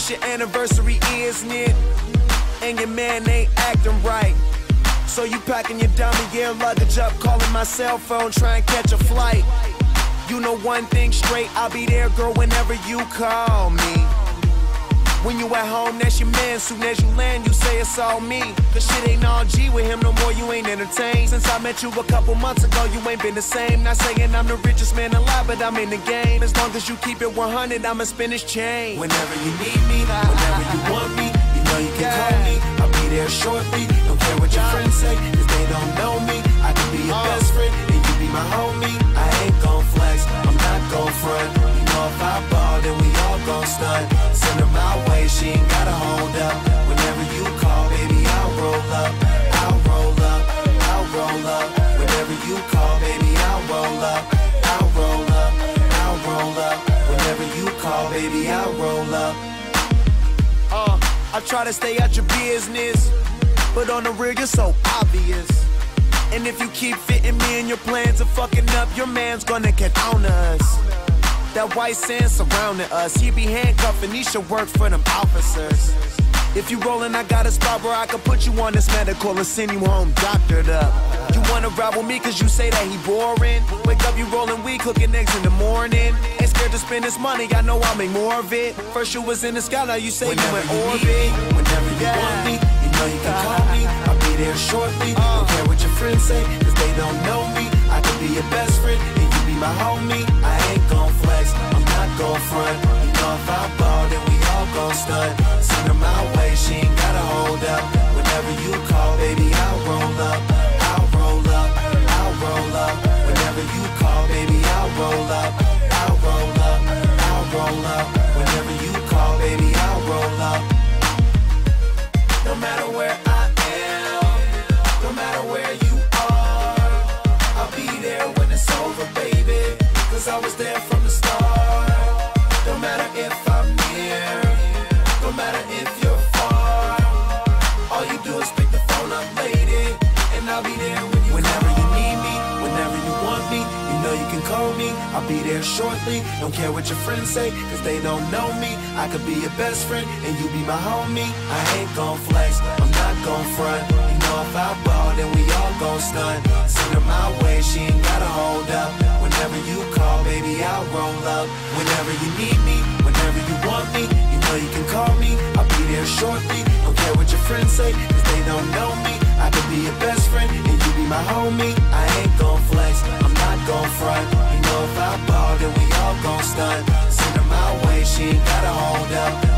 Guess your anniversary is near, and your man ain't acting right. So you packing your dummy gear luggage up, calling my cell phone, trying to catch a flight. You know one thing straight, I'll be there, girl, whenever you call me. When you at home, that's your man. Soon as you land, you say it's all me. Cause shit ain't all G with him no more, you ain't entertained. Since I met you a couple months ago, you ain't been the same. Not saying I'm the richest man alive, but I'm in the game. As long as you keep it 100, I'ma spin this chain. Whenever you need me, whenever you want me, you know you can call me. I'll be there shortly. Don't care what your friends say, cause they don't know me. I can be your uh. best friend, and you be my homie. I ain't gon' flex, I'm not gon' front. You know if I ball, then we all gon' stunt. She ain't gotta hold up. Whenever you call, baby, I'll roll up. I'll roll up, I'll roll up. Whenever you call, baby, I'll roll up. I'll roll up, I'll roll up. Whenever you call, baby, I'll roll up. Uh, I try to stay out your business, but on the real, you're so obvious. And if you keep fitting me in your plans of fucking up, your man's gonna get on us. That white sand surrounding us, he be handcuffing, he should work for them officers. If you rollin', I got a spot where I can put you on this medical and send you home doctored up. You wanna ride with me cause you say that he boring. Wake up, you rollin' weed, cooking eggs in the morning. Ain't scared to spend this money, I know I'll make more of it. First you was in the sky, now you say Whenever you in orbit. whenever you want me, you know you can call me. I'll be there shortly. Uh. Don't care what your friends say, was there from the start. No matter if I'm near, no matter if you're far. All you do is pick the phone up, lady, and I'll be there when you Whenever you need me, whenever you want me, you know you can call me. I'll be there shortly. Don't care what your friends say, cause they don't know me. I could be your best friend, and you be my homie. I ain't gon' flex, I'm not gon' front. You know if I ball, then we all gon' stunt. Send her my way, she ain't gotta hold up. Whenever you need me, whenever you want me, you know you can call me. I'll be there shortly. Don't care what your friends say, cause they don't know me. I could be your best friend, and you be my homie. I ain't gon' flex, I'm not gon' front. You know if I ball, then we all gon' stunt. Send her my way, she ain't gotta hold up.